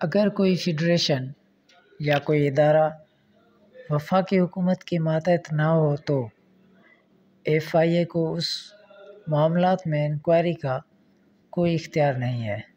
अगर कोई फेडरेशन या कोई इदारा वफाकी हुकूमत के मातहत ना हो तो एफ़ आई ए को उस मामला में इंक्वायरी का कोई इख्तियार नहीं है।